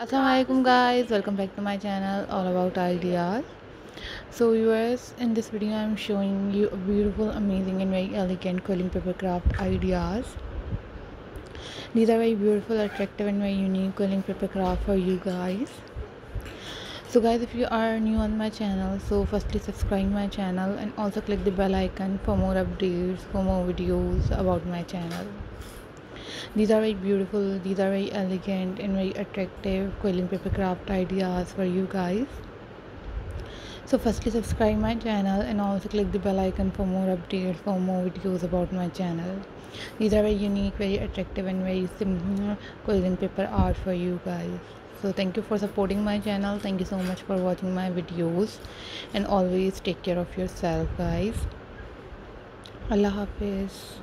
Assalamualaikum guys. Welcome back to my channel all about ideas. So viewers in this video i'm showing you a beautiful amazing and very elegant quilling paper craft ideas. These are very beautiful attractive and very unique quilling paper craft for you guys. So guys if you are new on my channel so firstly subscribe my channel and also click the bell icon for more updates for more videos about my channel these are very beautiful these are very elegant and very attractive quilling paper craft ideas for you guys. So firstly subscribe my channel and also click the bell icon for more updates for more videos about my channel. These are very unique very attractive and very simple quilling paper art for you guys. So thank you for supporting my channel. Thank you so much for watching my videos. And always take care of yourself guys. Allah hafiz